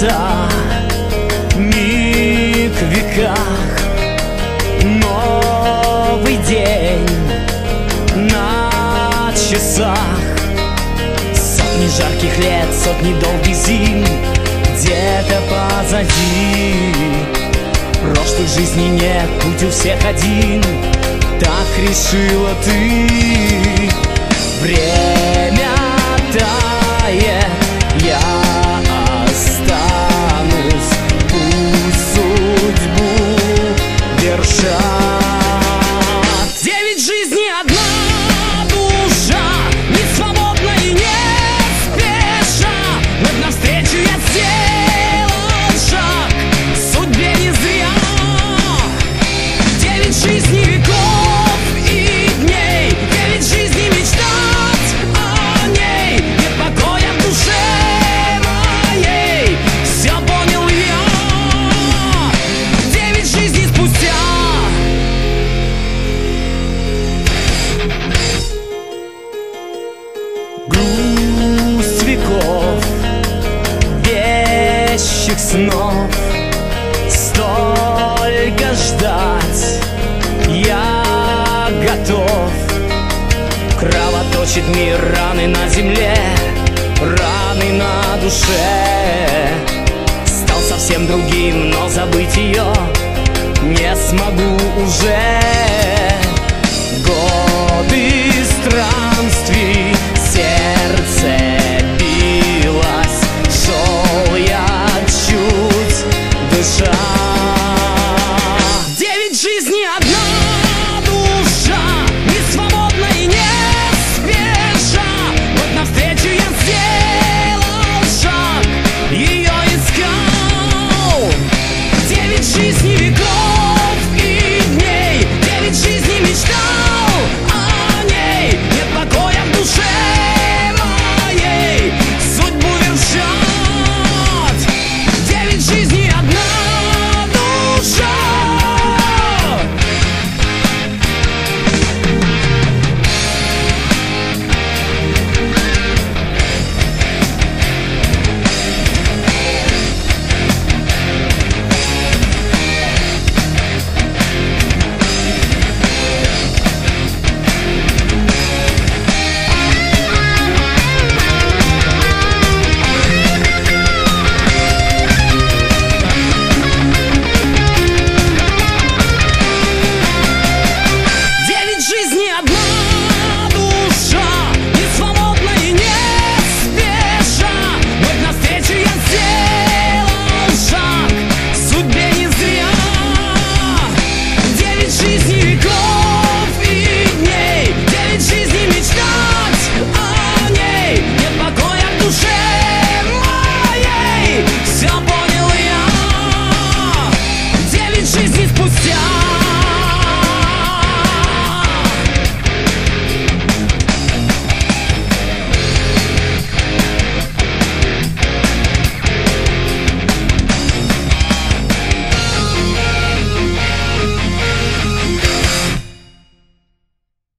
чудеса Миг в веках Новый день на часах. Сотни жарких лет, сотни долгих зим Где-то позади. Прошлых жизней нет, путь у всех один. Так решила ты. Время тает, Снов Столько ждать. Я готов. Кровоточит мир раны на земле Раны на душе. Стал совсем другим, но забыть ее Не смогу уже. Годы стран